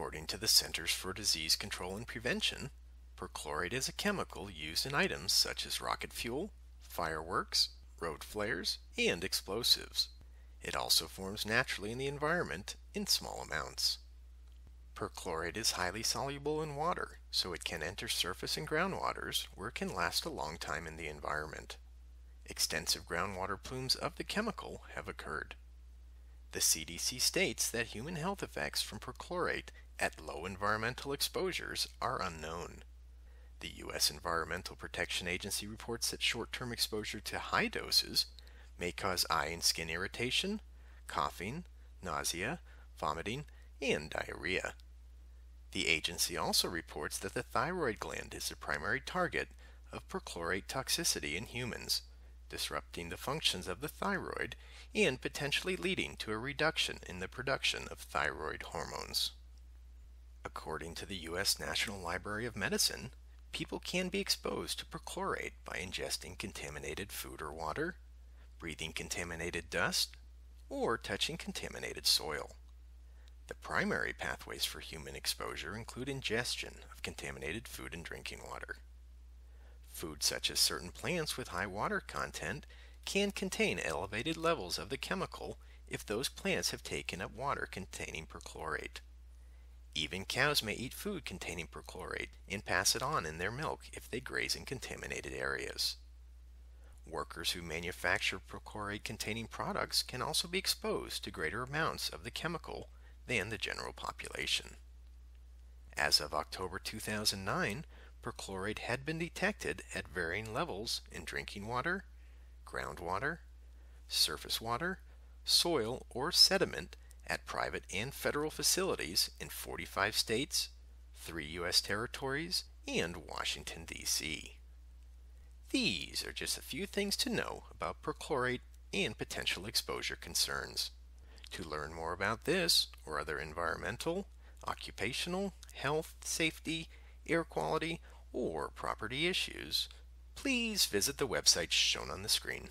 to the Centers for Disease Control and Prevention, perchlorate is a chemical used in items such as rocket fuel, fireworks, road flares, and explosives. It also forms naturally in the environment in small amounts. Perchlorate is highly soluble in water, so it can enter surface and groundwaters where it can last a long time in the environment. Extensive groundwater plumes of the chemical have occurred. The CDC states that human health effects from perchlorate at low environmental exposures are unknown. The U.S. Environmental Protection Agency reports that short-term exposure to high doses may cause eye and skin irritation, coughing, nausea, vomiting, and diarrhea. The agency also reports that the thyroid gland is the primary target of perchlorate toxicity in humans, disrupting the functions of the thyroid and potentially leading to a reduction in the production of thyroid hormones. According to the U.S. National Library of Medicine, people can be exposed to perchlorate by ingesting contaminated food or water, breathing contaminated dust, or touching contaminated soil. The primary pathways for human exposure include ingestion of contaminated food and drinking water. Food such as certain plants with high water content can contain elevated levels of the chemical if those plants have taken up water containing perchlorate. Even cows may eat food containing perchlorate and pass it on in their milk if they graze in contaminated areas. Workers who manufacture perchlorate containing products can also be exposed to greater amounts of the chemical than the general population. As of October 2009, perchlorate had been detected at varying levels in drinking water, groundwater, surface water, soil, or sediment at private and federal facilities in 45 states, 3 U.S. territories, and Washington, D.C. These are just a few things to know about perchlorate and potential exposure concerns. To learn more about this or other environmental, occupational, health, safety, air quality, or property issues, please visit the website shown on the screen.